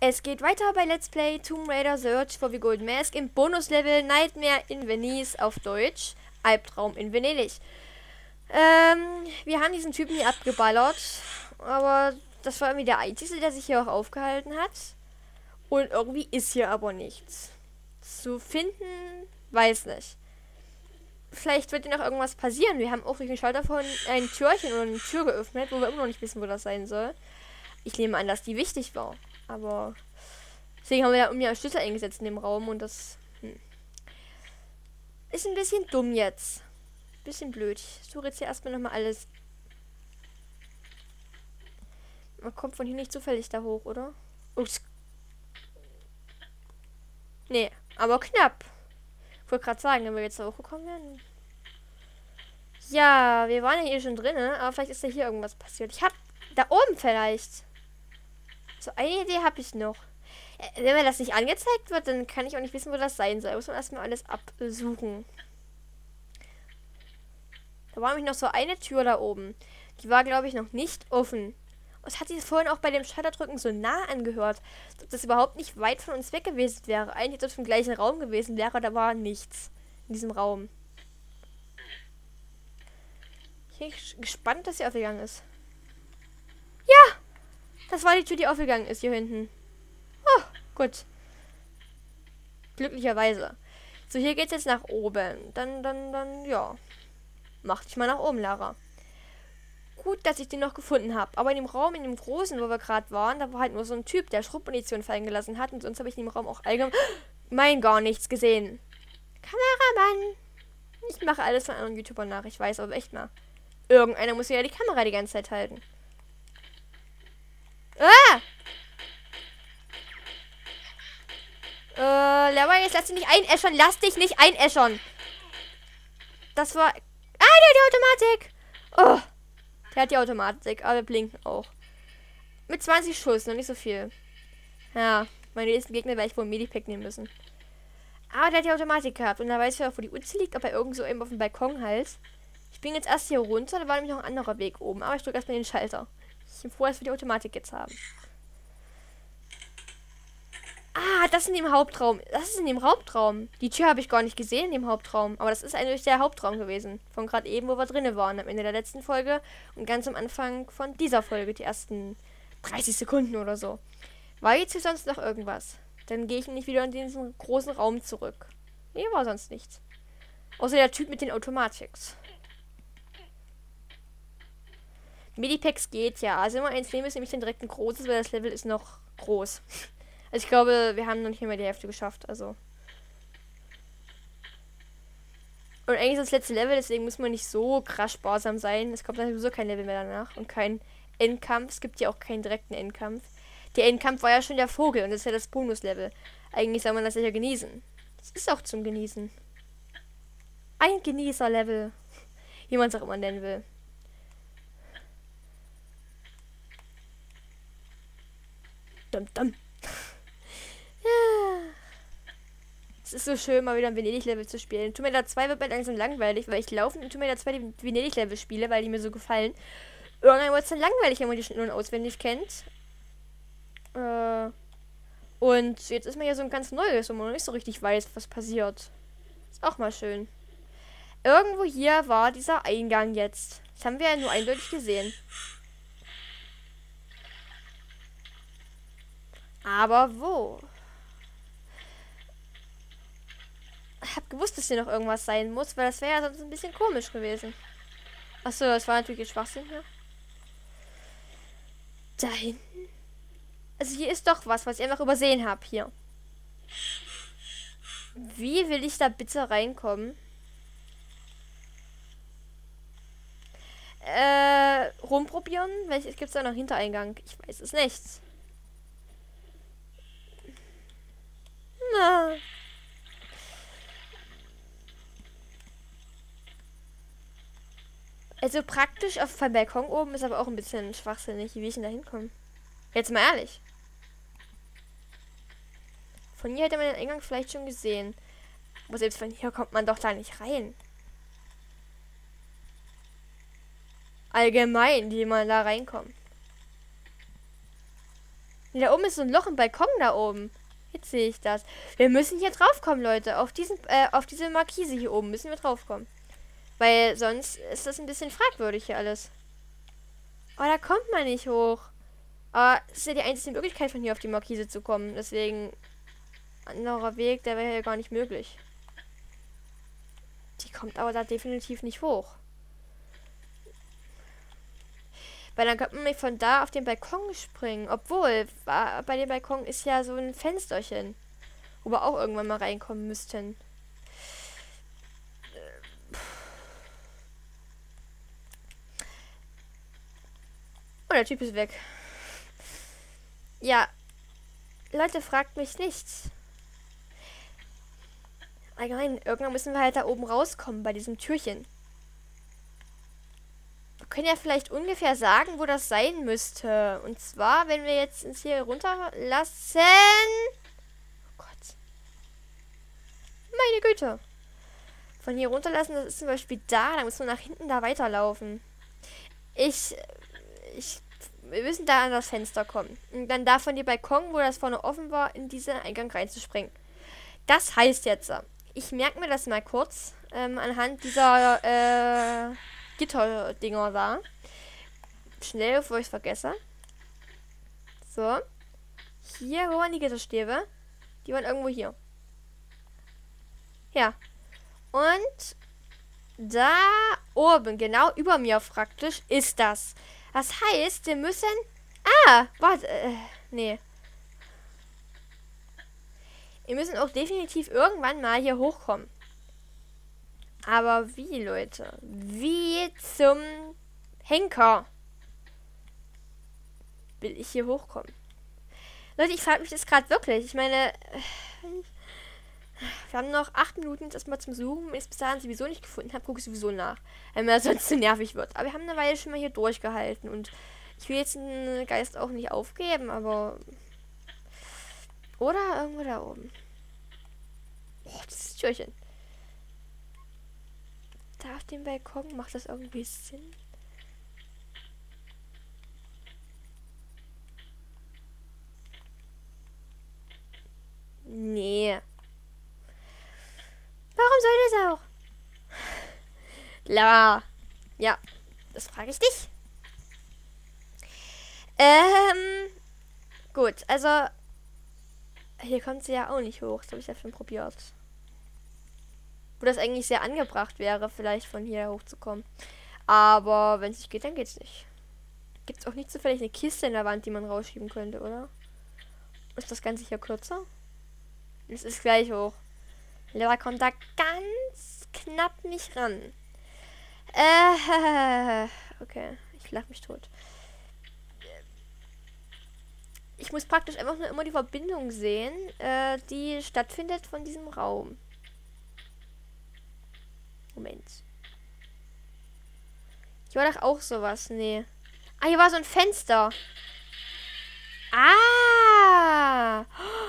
Es geht weiter bei Let's Play Tomb Raider Search for the Golden Mask im Bonuslevel Nightmare in Venice auf Deutsch. Albtraum in Venedig. Ähm, wir haben diesen Typen hier abgeballert. Aber das war irgendwie der Einzige, der sich hier auch aufgehalten hat. Und irgendwie ist hier aber nichts. Zu finden, weiß nicht. Vielleicht wird hier noch irgendwas passieren. Wir haben auch durch den Schalter von ein Türchen oder eine Tür geöffnet, wo wir immer noch nicht wissen, wo das sein soll. Ich nehme an, dass die wichtig war. Aber deswegen haben wir ja irgendwie einen Schlüssel eingesetzt in dem Raum und das hm, ist ein bisschen dumm jetzt. Bisschen blöd. Ich suche jetzt hier erstmal nochmal alles. Man kommt von hier nicht zufällig da hoch, oder? Ups. Nee, aber knapp. Ich wollte gerade sagen, wenn wir jetzt da hochgekommen wären. Ja, wir waren ja hier schon drin, aber vielleicht ist ja hier irgendwas passiert. Ich hab da oben vielleicht. So, eine Idee habe ich noch. Äh, wenn mir das nicht angezeigt wird, dann kann ich auch nicht wissen, wo das sein soll. Muss man erstmal alles absuchen. Da war nämlich noch so eine Tür da oben. Die war, glaube ich, noch nicht offen. Und es hat sich vorhin auch bei dem Schalterdrücken so nah angehört, dass das überhaupt nicht weit von uns weg gewesen wäre. Eigentlich es im gleichen Raum gewesen wäre, da war nichts in diesem Raum. Ich bin gespannt, dass sie aufgegangen ist. Das war die Tür, die aufgegangen ist hier hinten. Oh, gut. Glücklicherweise. So, hier geht's jetzt nach oben. Dann, dann, dann, ja. Mach dich mal nach oben, Lara. Gut, dass ich den noch gefunden habe. Aber in dem Raum, in dem großen, wo wir gerade waren, da war halt nur so ein Typ, der Schrubmunition fallen gelassen hat. Und sonst habe ich in dem Raum auch allgemein mein gar nichts gesehen. Kameramann. Ich mache alles von anderen YouTubern nach. Ich weiß aber echt mal. Irgendeiner muss ja die Kamera die ganze Zeit halten. Ah! Äh, Leroy, jetzt lass dich nicht einäschern. Lass dich nicht einäschern. Das war... Ah, der hat die Automatik. Oh. Der hat die Automatik, aber blinken auch. Mit 20 Schuss, noch nicht so viel. Ja, meine nächsten Gegner werde ich wohl Medipack nehmen müssen. Aber der hat die Automatik gehabt. Und da weiß ich auch, wo die Uzi liegt, aber irgendwo so eben auf dem Balkon halt. Ich bin jetzt erst hier runter, da war nämlich noch ein anderer Weg oben. Aber ich drücke erstmal den Schalter. Ich bin froh, dass wir die Automatik jetzt haben. Ah, das ist in dem Hauptraum. Das ist in dem Hauptraum. Die Tür habe ich gar nicht gesehen in dem Hauptraum. Aber das ist eigentlich der Hauptraum gewesen. Von gerade eben, wo wir drinnen waren. Am Ende der letzten Folge. Und ganz am Anfang von dieser Folge. Die ersten 30 Sekunden oder so. War jetzt hier sonst noch irgendwas? Dann gehe ich nicht wieder in diesen großen Raum zurück. Nee, war sonst nichts. Außer der Typ mit den Automatics. Medipacks geht ja. Also immer eins nehmen ist nämlich dann direkt ein großes, weil das Level ist noch groß. Also ich glaube, wir haben noch nicht mehr die Hälfte geschafft. Also. Und eigentlich ist das letzte Level, deswegen muss man nicht so krass sparsam sein. Es kommt dann sowieso kein Level mehr danach und kein Endkampf. Es gibt ja auch keinen direkten Endkampf. Der Endkampf war ja schon der Vogel und das ist ja das Bonuslevel. Eigentlich soll man das ja genießen. Das ist auch zum Genießen. Ein Genießer-Level. Wie man es auch immer nennen will. Dum, dum. ja. Es ist so schön, mal wieder ein Venedig-Level zu spielen. Raider 2 wird mir langsam langweilig, weil ich laufend in Tomb Raider 2 die Venedig-Level spiele, weil die mir so gefallen. Irgendwann wird es dann langweilig, wenn man die schon und auswendig kennt. Äh, und jetzt ist man ja so ein ganz neues, wo man nicht so richtig weiß, was passiert. Ist auch mal schön. Irgendwo hier war dieser Eingang jetzt. Das haben wir ja nur eindeutig gesehen. Aber wo? Ich hab gewusst, dass hier noch irgendwas sein muss, weil das wäre ja sonst ein bisschen komisch gewesen. Achso, das war natürlich Schwachsinn hier. Da hinten? Also hier ist doch was, was ich einfach übersehen habe hier. Wie will ich da bitte reinkommen? Äh, rumprobieren? Welches gibt es da noch Hintereingang? Ich weiß es nicht. Also praktisch auf dem Balkon oben ist aber auch ein bisschen schwachsinnig, wie ich denn da hinkomme. Jetzt mal ehrlich. Von hier hätte man den Eingang vielleicht schon gesehen. Aber selbst von hier kommt man doch da nicht rein. Allgemein, wie man da reinkommt. Da oben ist so ein Loch im Balkon da oben. Jetzt sehe ich das. Wir müssen hier draufkommen, Leute. Auf diesen, äh, auf diese Markise hier oben müssen wir draufkommen. Weil sonst ist das ein bisschen fragwürdig hier alles. Oh, da kommt man nicht hoch. Aber es ist ja die einzige Möglichkeit, von hier auf die Markise zu kommen. Deswegen, anderer Weg, der wäre ja gar nicht möglich. Die kommt aber da definitiv nicht hoch. Weil dann könnte man von da auf den Balkon springen. Obwohl, bei dem Balkon ist ja so ein Fensterchen. Wo wir auch irgendwann mal reinkommen müssten. Oh, der Typ ist weg. Ja. Leute, fragt mich nichts. Allgemein, irgendwann müssen wir halt da oben rauskommen bei diesem Türchen. Wir können ja vielleicht ungefähr sagen, wo das sein müsste. Und zwar, wenn wir jetzt uns hier runterlassen. Oh Gott. Meine Güte. Von hier runterlassen, das ist zum Beispiel da. Da muss man nach hinten da weiterlaufen. Ich. Ich. Wir müssen da an das Fenster kommen. Und dann da von dem Balkon, wo das vorne offen war, in diesen Eingang reinzuspringen. Das heißt jetzt, ich merke mir das mal kurz ähm, anhand dieser äh, Gitterdinger da. Schnell, bevor ich es vergesse. So. Hier, wo waren die Gitterstäbe? Die waren irgendwo hier. Ja. Und da oben, genau über mir praktisch, ist das. Das heißt, wir müssen... Ah, warte. Äh, nee. Wir müssen auch definitiv irgendwann mal hier hochkommen. Aber wie, Leute? Wie zum Henker will ich hier hochkommen? Leute, ich frage mich das gerade wirklich. Ich meine, wir haben noch acht Minuten das mal zum Suchen. Wenn ich es bis dahin sowieso nicht gefunden habe, gucke ich sowieso nach. Wenn mir sonst zu nervig wird. Aber wir haben eine Weile schon mal hier durchgehalten. Und ich will jetzt den Geist auch nicht aufgeben, aber... Oder irgendwo da oben. Oh, dieses Türchen. Da auf dem Balkon macht das irgendwie Sinn. Nee. Warum soll das auch? La. Ja, das frage ich dich. Ähm, gut, also hier kommt sie ja auch nicht hoch. Das habe ich ja schon probiert. Wo das eigentlich sehr angebracht wäre, vielleicht von hier hochzukommen. Aber wenn es nicht geht, dann geht es nicht. Gibt es auch nicht zufällig eine Kiste in der Wand, die man rausschieben könnte, oder? Ist das Ganze hier kürzer? Es ist gleich hoch. Lehrer kommt da ganz knapp nicht ran. Äh, okay. Ich lach mich tot. Ich muss praktisch einfach nur immer die Verbindung sehen, äh, die stattfindet von diesem Raum. Moment. Hier war doch auch sowas. Nee. Ah, hier war so ein Fenster. Ah. Ah.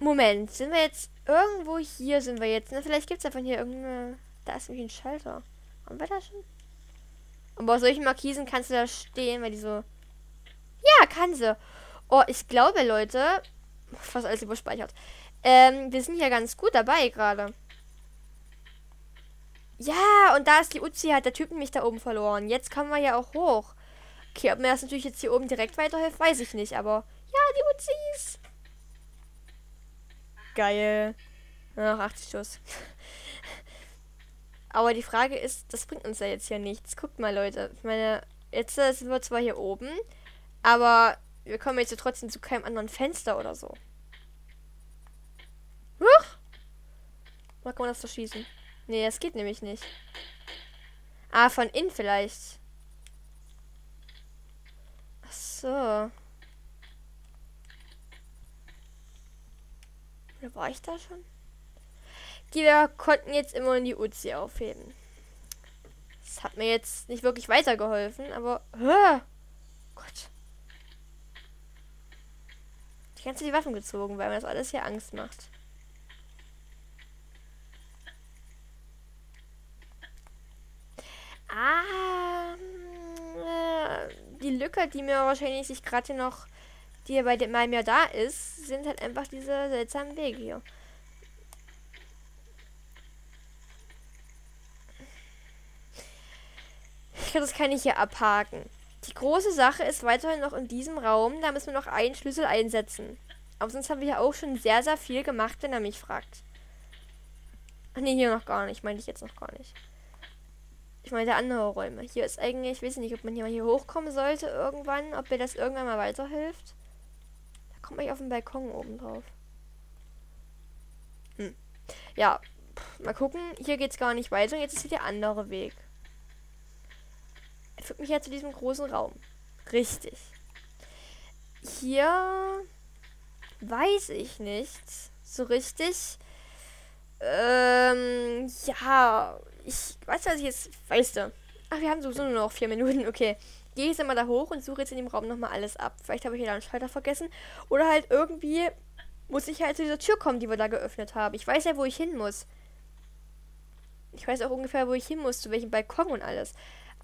Moment. Sind wir jetzt irgendwo hier? Sind wir jetzt? Ne? Vielleicht gibt es ja von hier irgendeine... Da ist nämlich ein Schalter. Haben wir da schon? Aber aus solchen Markisen kannst du da stehen, weil die so... Ja, kann sie. Oh, ich glaube, Leute... Fast alles überspeichert. Ähm, wir sind hier ganz gut dabei gerade. Ja, und da ist die Uzi, hat der Typ mich da oben verloren. Jetzt kommen wir ja auch hoch. Okay, ob mir das natürlich jetzt hier oben direkt weiterhilft, weiß ich nicht, aber ja, die Uzis. Geil. Ach, 80 Schuss. aber die Frage ist, das bringt uns ja jetzt hier nichts. Guckt mal, Leute. Ich meine, jetzt sind wir zwar hier oben, aber wir kommen jetzt trotzdem zu keinem anderen Fenster oder so. Huch! Mal kann man das verschießen. Nee, das geht nämlich nicht. Ah, von innen vielleicht. Ach so. Oder war ich da schon? Die wir konnten jetzt immer in die Uzi aufheben. Das hat mir jetzt nicht wirklich weitergeholfen, aber... Oh Gott. Die ganze die Waffen gezogen, weil mir das alles hier Angst macht. Brücke, die mir wahrscheinlich sich gerade noch, die hier bei dem meinem Jahr da ist, sind halt einfach diese seltsamen Wege hier. Das kann ich hier abhaken. Die große Sache ist weiterhin noch in diesem Raum. Da müssen wir noch einen Schlüssel einsetzen. Aber sonst haben wir ja auch schon sehr, sehr viel gemacht, wenn er mich fragt. Ach nee, hier noch gar nicht. Meinte ich jetzt noch gar nicht. Ich meine, andere Räume. Hier ist eigentlich, ich weiß nicht, ob man hier mal hier hochkommen sollte irgendwann. Ob mir das irgendwann mal weiterhilft. Kommt man auf den Balkon oben drauf. Hm. Ja, Pff, mal gucken. Hier geht es gar nicht weiter. Jetzt ist hier der andere Weg. Er führt mich ja zu diesem großen Raum. Richtig. Hier weiß ich nicht so richtig. Ähm, ja, ich weiß, was ich jetzt, weißt du. Ach, wir haben sowieso nur noch vier Minuten, okay. Gehe jetzt einmal da hoch und suche jetzt in dem Raum nochmal alles ab. Vielleicht habe ich hier einen Schalter vergessen. Oder halt irgendwie muss ich halt zu dieser Tür kommen, die wir da geöffnet haben. Ich weiß ja, wo ich hin muss. Ich weiß auch ungefähr, wo ich hin muss, zu welchem Balkon und alles.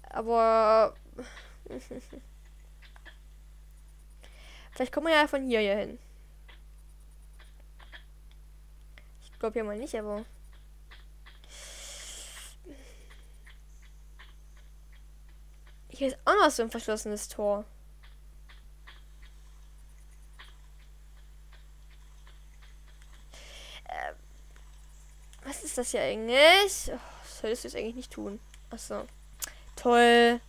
Aber. Vielleicht kommen wir ja von hier hier hin. Ich glaube ja mal nicht, aber. Hier ist auch noch so ein verschlossenes Tor. Äh, was ist das hier eigentlich? Oh, solltest du es eigentlich nicht tun. Achso. Toll.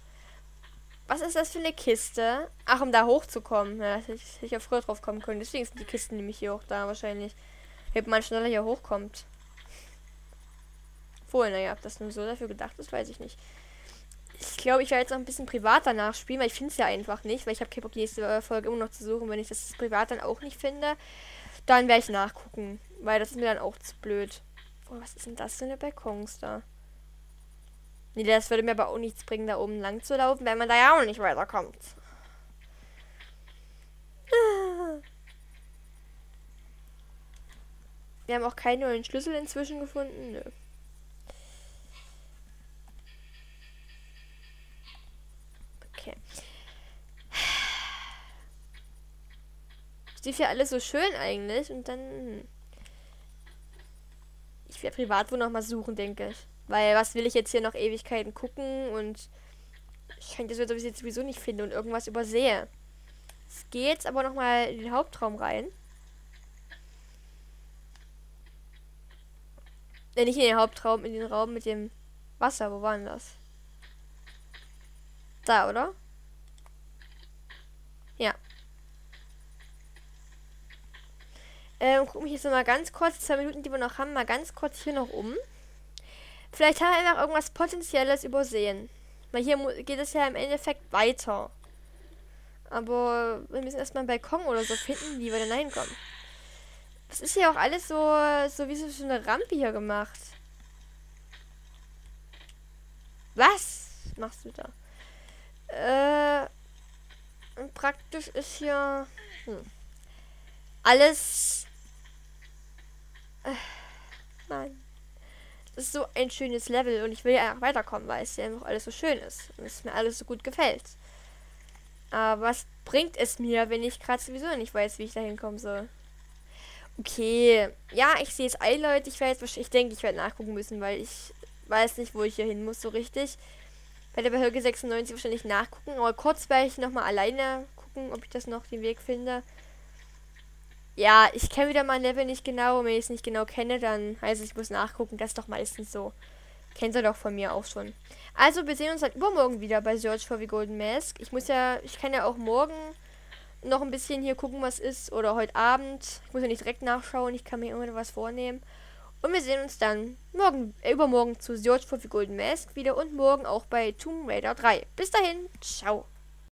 Was ist das für eine Kiste? Ach, um da hochzukommen. Ja, hätte ich, ich ja früher drauf kommen können. Deswegen sind die Kisten nämlich hier auch da wahrscheinlich. Damit man schneller hier hochkommt. Wohl, naja, ob das nur so dafür gedacht ist, weiß ich nicht. Ich glaube, ich werde jetzt noch ein bisschen privater nachspielen, weil ich finde es ja einfach nicht, weil ich habe keinen Bock, die nächste Folge immer noch zu suchen. Wenn ich das privat dann auch nicht finde, dann werde ich nachgucken, weil das ist mir dann auch zu blöd. Oh, was ist denn das für eine Balkons da? Nee, das würde mir aber auch nichts bringen, da oben lang zu laufen, wenn man da ja auch nicht weiterkommt. Wir haben auch keinen neuen Schlüssel inzwischen gefunden. Nö. Okay. Sieht ja alles so schön eigentlich und dann. Hm. Ich werde privat wohl noch mal suchen, denke ich. Weil was will ich jetzt hier noch Ewigkeiten gucken und ich kann das jetzt sowieso nicht finden und irgendwas übersehe. Es geht jetzt aber noch mal in den Hauptraum rein. Ne, nicht in den Hauptraum, in den Raum mit dem Wasser. Wo war denn das? Da, oder? Ja. Ähm, guck mich jetzt mal ganz kurz, zwei Minuten, die wir noch haben, mal ganz kurz hier noch um. Vielleicht haben wir einfach irgendwas Potenzielles übersehen. Weil hier geht es ja im Endeffekt weiter. Aber wir müssen erstmal einen Balkon oder so finden, wie wir da reinkommen. Das ist ja auch alles so, so wie so eine Rampe hier gemacht. Was machst du da? Äh, praktisch ist hier hm, alles. Äh, nein. Das ist so ein schönes Level und ich will ja einfach weiterkommen, weil es ja einfach alles so schön ist und es mir alles so gut gefällt. Aber was bringt es mir, wenn ich gerade sowieso nicht weiß, wie ich da hinkommen soll? Okay. Ja, ich sehe es ein, Leute. Ich werde ich denke, ich werde nachgucken müssen, weil ich weiß nicht, wo ich hier hin muss so richtig. Werde bei Höge 96 wahrscheinlich nachgucken, aber kurz werde ich nochmal alleine gucken, ob ich das noch den Weg finde. Ja, ich kenne wieder mein Level nicht genau. Wenn ich es nicht genau kenne, dann heißt es, ich muss nachgucken. Das ist doch meistens so. Kennt ihr doch von mir auch schon. Also, wir sehen uns dann übermorgen wieder bei Search for the Golden Mask. Ich muss ja, ich kann ja auch morgen noch ein bisschen hier gucken, was ist. Oder heute Abend. Ich muss ja nicht direkt nachschauen. Ich kann mir immer was vornehmen. Und wir sehen uns dann morgen, äh, übermorgen zu Search for the Golden Mask wieder und morgen auch bei Tomb Raider 3. Bis dahin, ciao.